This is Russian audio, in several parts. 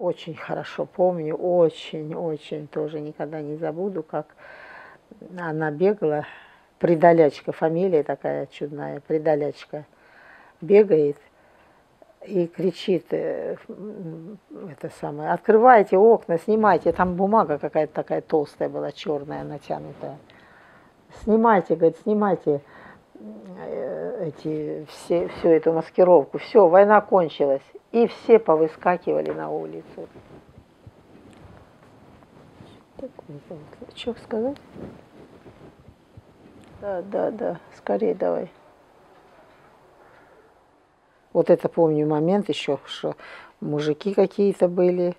очень хорошо помню, очень-очень тоже никогда не забуду, как она бегала, Придалячка, фамилия такая чудная, Придалячка, бегает и кричит, э, это самое, открывайте окна, снимайте, там бумага какая-то такая толстая была, черная, натянутая. Снимайте, говорит, снимайте эти, все, всю эту маскировку. Все, война кончилась. И все повыскакивали на улицу. Что сказать? Да, да, да, скорее давай. Вот это помню момент еще, что мужики какие-то были,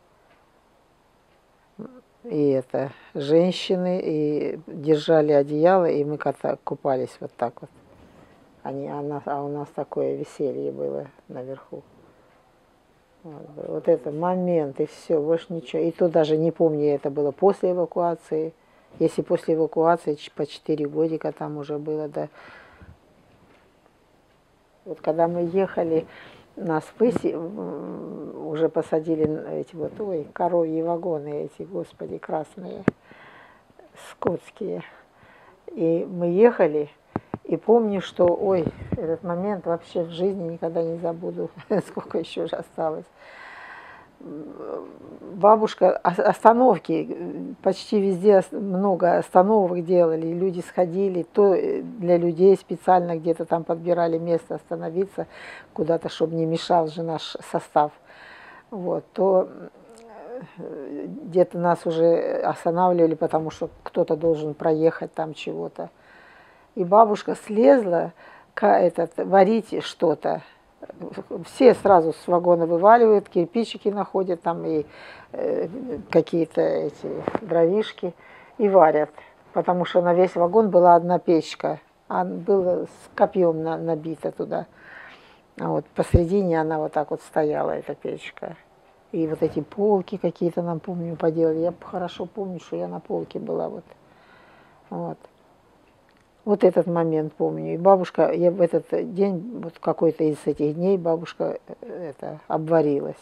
и это, женщины, и держали одеяло, и мы купались вот так вот. Они, а, нас, а у нас такое веселье было наверху. Вот, вот это момент, и все, больше ничего. И то даже не помню, это было после эвакуации. Если после эвакуации по 4 годика там уже было, да. Вот когда мы ехали, нас выси, уже посадили эти вот, ой, коровьи вагоны эти, господи, красные, скотские. И мы ехали, и помню, что, ой, этот момент вообще в жизни никогда не забуду, сколько еще же осталось бабушка, остановки, почти везде много остановок делали, люди сходили, то для людей специально где-то там подбирали место остановиться куда-то, чтобы не мешал же наш состав. Вот, то э, где-то нас уже останавливали, потому что кто-то должен проехать там чего-то. И бабушка слезла этот, варить что-то, все сразу с вагона вываливают, кирпичики находят там и э, какие-то эти дровишки и варят. Потому что на весь вагон была одна печка, а была с копьем на, набита туда. А вот посредине она вот так вот стояла, эта печка. И вот эти полки какие-то нам, помню, поделали. Я хорошо помню, что я на полке была вот. Вот. Вот этот момент помню. И бабушка, я в этот день, вот какой-то из этих дней, бабушка э, это, обварилась.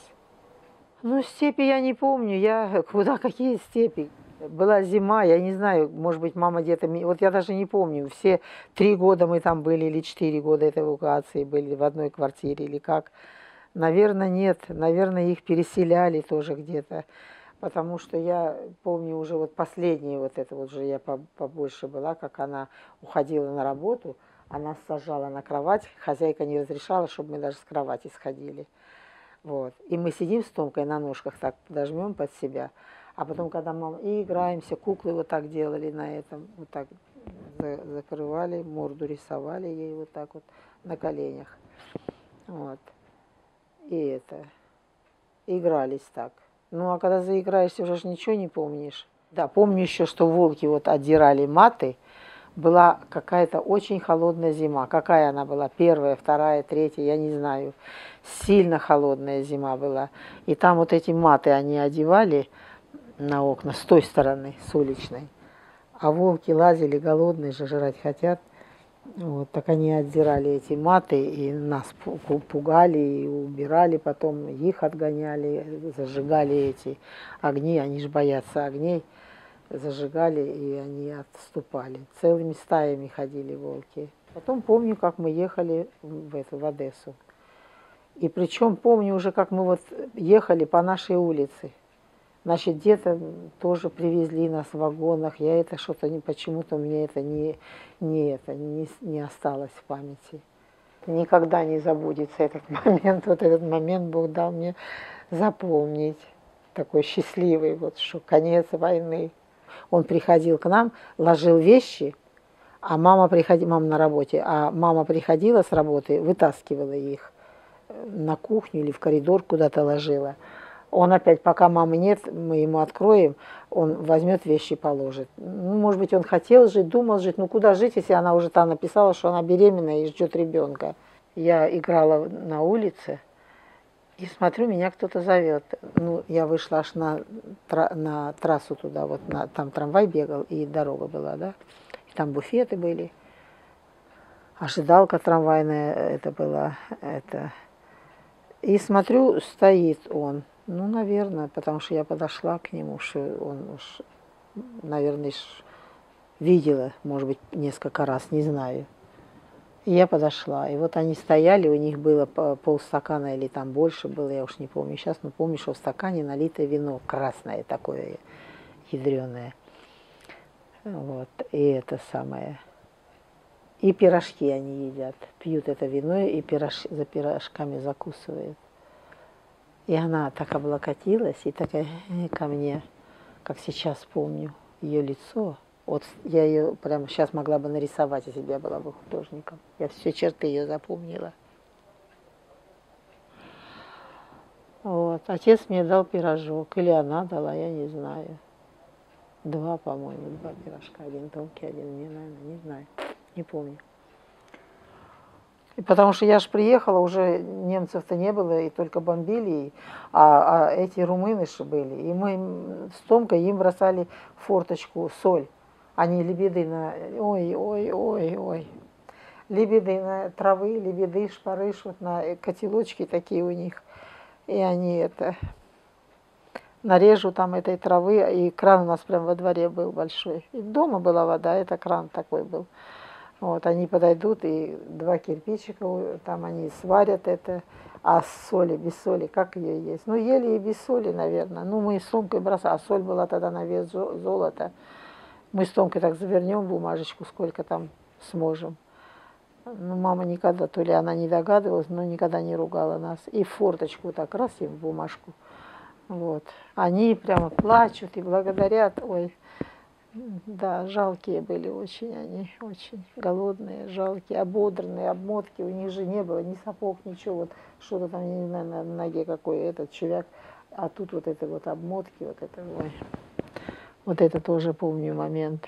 Ну, степи я не помню, я куда, какие степи. Была зима, я не знаю, может быть, мама где-то... Вот я даже не помню, все три года мы там были, или четыре года этой эвакуации были в одной квартире, или как. Наверное, нет, наверное, их переселяли тоже где-то потому что я помню уже вот последнее вот это вот же я побольше была, как она уходила на работу, она сажала на кровать, хозяйка не разрешала, чтобы мы даже с кровати сходили. Вот. И мы сидим с Томкой на ножках, так подожмем под себя, а потом, когда мама, и играемся, куклы вот так делали на этом, вот так закрывали, морду рисовали ей вот так вот на коленях. Вот. И это, игрались так. Ну, а когда заиграешься, уже ж ничего не помнишь. Да, помню еще, что волки вот отдирали маты. Была какая-то очень холодная зима. Какая она была? Первая, вторая, третья, я не знаю. Сильно холодная зима была. И там вот эти маты они одевали на окна с той стороны, с уличной. А волки лазили голодные же, жрать хотят. Вот, так они отдирали эти маты и нас пугали и убирали, потом их отгоняли, зажигали эти огни, они же боятся огней, зажигали и они отступали. Целыми стаями ходили волки. Потом помню, как мы ехали в, эту, в Одессу. И причем помню уже, как мы вот ехали по нашей улице. Значит, где-то тоже привезли нас в вагонах. Я это что-то не почему-то мне это не, не это не, не осталось в памяти. Никогда не забудется этот момент. Вот этот момент Бог дал мне запомнить. Такой счастливый, вот что конец войны. Он приходил к нам, ложил вещи, а мама приходила, мама на работе, а мама приходила с работы, вытаскивала их на кухню или в коридор куда-то ложила. Он опять, пока мамы нет, мы ему откроем, он возьмет вещи и положит. Ну, может быть, он хотел жить, думал жить, ну куда жить, если она уже там написала, что она беременна и ждет ребенка. Я играла на улице, и смотрю, меня кто-то зовет. Ну, я вышла аж на, на трассу туда, вот на, там трамвай бегал, и дорога была, да. И там буфеты были. Ожидалка трамвайная это была, это. И смотрю, стоит он Ну, наверное, потому что я подошла к нему, что он уж, наверное, видела, может быть, несколько раз, не знаю. Я подошла, и вот они стояли, у них было полстакана или там больше было, я уж не помню сейчас, но помню, что в стакане налитое вино, красное такое, ядреное. Вот, и это самое. И пирожки они едят, пьют это вино и пирож, за пирожками закусывают. И она так облокотилась и такая «Э, ко мне, как сейчас помню, ее лицо. Вот я ее прямо сейчас могла бы нарисовать, если бы я была бы художником. Я все черты ее запомнила. Вот. Отец мне дал пирожок, или она дала, я не знаю. Два, по-моему, два пирожка. Один тонкий, один мне, наверное, не знаю. Не помню. И потому что я же приехала, уже немцев-то не было, и только бомбили, а, а эти румыны же были. И мы с Томкой им бросали форточку соль. Они лебеды на... Ой, ой, ой, ой. Лебеды на травы, лебеды, шпарыш, вот на котелочки такие у них. И они это нарежу там этой травы, и кран у нас прям во дворе был большой. И дома была вода, это кран такой был. Вот, они подойдут, и два кирпичика, там они сварят это, а соли, без соли, как ее есть? Ну, ели и без соли, наверное. Ну, мы с Томкой бросали, а соль была тогда на вес золота. Мы с Томкой так завернем бумажечку, сколько там сможем. Ну, мама никогда, то ли она не догадывалась, но никогда не ругала нас. И форточку так раз им в бумажку. Вот. Они прямо плачут и благодарят. Ой, да, жалкие были очень они, очень голодные, жалкие, ободранные, обмотки. У них же не было ни сапог, ничего. Вот что-то там, я не знаю, на ноге какой этот человек. А тут вот это вот обмотки, вот это, ой. Вот это тоже помню момент.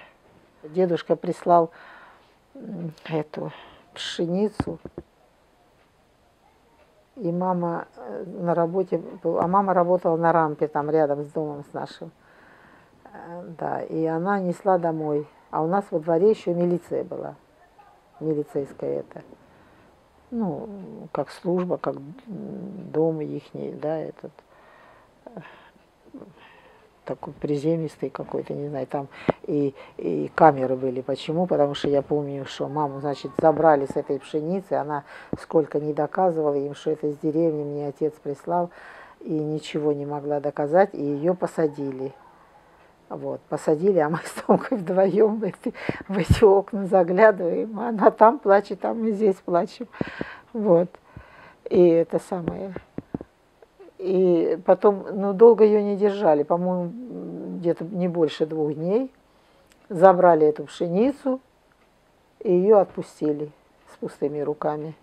Дедушка прислал эту пшеницу, и мама э, на работе, а мама работала на рампе там рядом с домом с нашим. Да, и она несла домой. А у нас во дворе еще милиция была, милицейская это. Ну, как служба, как дом ихний, да, этот такой приземистый какой-то, не знаю, там и, и камеры были. Почему? Потому что я помню, что маму, значит, забрали с этой пшеницы, она сколько не доказывала им, что это с деревни мне отец прислал, и ничего не могла доказать, и ее посадили. Вот, посадили, а мы с Томкой вдвоем в эти, в эти окна заглядываем. Она там плачет, там мы здесь плачем. Вот. И это самое. И потом, ну, долго ее не держали, по-моему, где-то не больше двух дней. Забрали эту пшеницу и ее отпустили с пустыми руками.